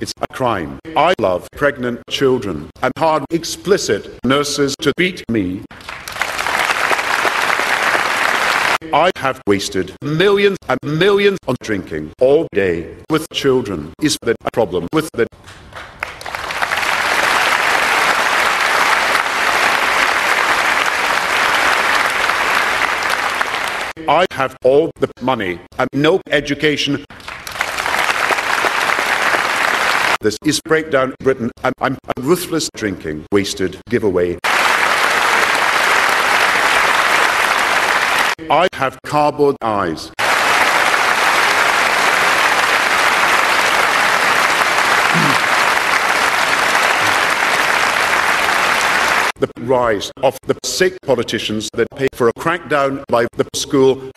It's a crime. I love pregnant children and hard, explicit nurses to beat me. I have wasted millions and millions on drinking all day with children. Is that a problem with the I have all the money and no education. This is Breakdown Britain, I'm a ruthless drinking, wasted giveaway. I have cardboard eyes. the rise of the sick politicians that pay for a crackdown by the school